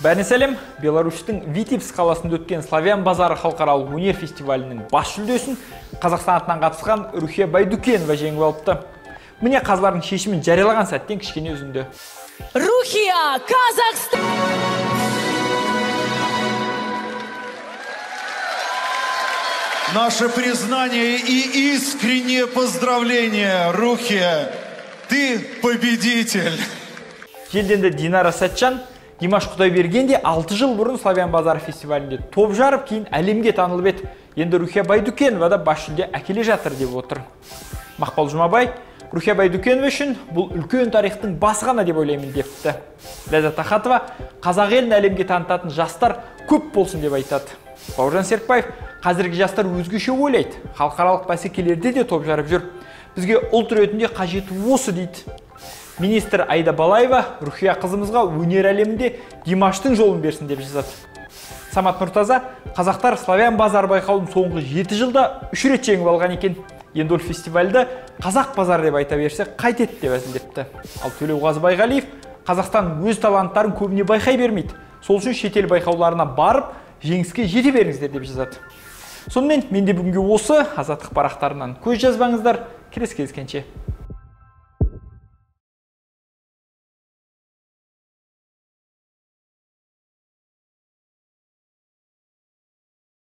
бәріне сәлем беларусьтің витебск қаласында өткен славян базары халықаралық өнер фестивалінің бас жүлдесін қазақстан атынан қатысқан рухия байдукенова жеңіп алыпты міне қазылардың шешімін жариялаған сәттен кішкене үзінді Рухия, Казахстан! Наше признание и искреннее поздравление, Рухия. Ты победитель. желденді динара сәтжан димаш құдайберген де 6 жыл бұрын славян базары фестивалінде топ жарып кейін әлемге танылып еді. Енді рухия байдукенова да бас жүлде әкеле жатыр деп отыр. Мақпал жұмабай рухия байдукенова үшін бұл үлкен тарихтың басы ғана деп ойлаймын депті. Ләззат ахатова қазақ елін әлемге танытатын жастар көп болсын деп айтады. Бауыржан серікбаев қазіргі жастар өзгеше ойлайды. Халықаралық бәсекелерде де топ жарып жүр. Бізге ұлт ретінде қажеті осы дейді. Министр айда балаева рухия қызымызға өнер әлемінде димаштың жолын берсін деп жазады. Самат нұртаза қазақтар славян базар байқауын соңғы жеті жылда үш рет жеңіп алған екен. Енді ол фестивальді қазақ базар деп айта берсе қайтеді деп әзілдепті. Ал төлеуғазы байғалиев қазақстан өз таланттарын көбіне байқай бермейді. Сол үшін шетел байқауларына барып жеңіске жете беріңіздер деп жазады. Сонымен менде бүгінге осы азаттық парақтарынан көз жазбаңыздар. Келесі кездескенше.